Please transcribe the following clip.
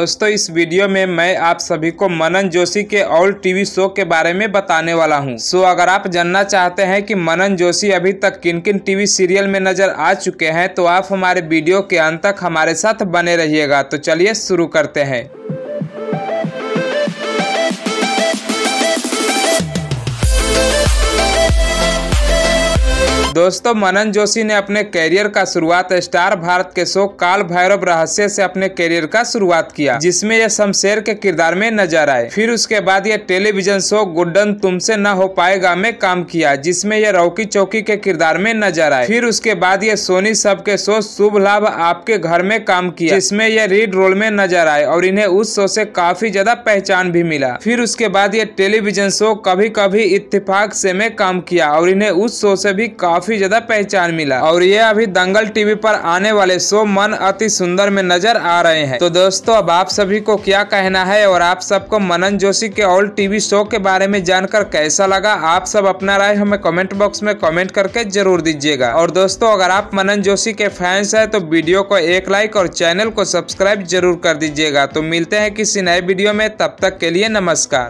दोस्तों, इस वीडियो में मैं आप सभी को मनन जोशी के ऑल टीवी शो के बारे में बताने वाला हूँ। सो अगर आप जानना चाहते हैं कि मनन जोशी अभी तक किन किन टीवी सीरियल में नज़र आ चुके हैं तो आप हमारे वीडियो के अंत तक हमारे साथ बने रहिएगा तो चलिए शुरू करते हैं दोस्तों, मनन जोशी ने अपने करियर का शुरुआत स्टार भारत के शो काल भैरव रहस्य से अपने करियर का शुरुआत किया, जिसमें यह शमशेर के किरदार में नज़र आए। फिर उसके बाद यह टेलीविज़न शो गुड्डन तुमसे न हो पाएगा में काम किया, जिसमें यह रौकी चौकी के किरदार में नज़र आए। फिर उसके बाद यह सोनी सब के शो शुभ लाभ आपके घर में काम किया, जिसमें यह रीड रोल में नज़र आए और इन्हें उस शो से काफ़ी ज़्यादा पहचान भी मिला। फिर उसके बाद यह टेलीविज़न शो कभी कभी इत्तेफाक से में काम किया और इन्हें उस शो से भी काफ़ी ज़्यादा पहचान मिला। और ये अभी दंगल टीवी पर आने वाले शो मन अति सुंदर में नज़र आ रहे हैं। तो दोस्तों, अब आप सभी को क्या कहना है और आप सबको मनन जोशी के ऑल टीवी शो के बारे में जानकर कैसा लगा? आप सब अपना राय हमें कमेंट बॉक्स में कमेंट करके ज़रूर दीजिएगा। और दोस्तों, अगर आप मनन जोशी के फैंस है तो वीडियो को एक लाइक और चैनल को सब्सक्राइब ज़रूर कर दीजिएगा। तो मिलते हैं किसी नए वीडियो में, तब तक के लिए नमस्कार।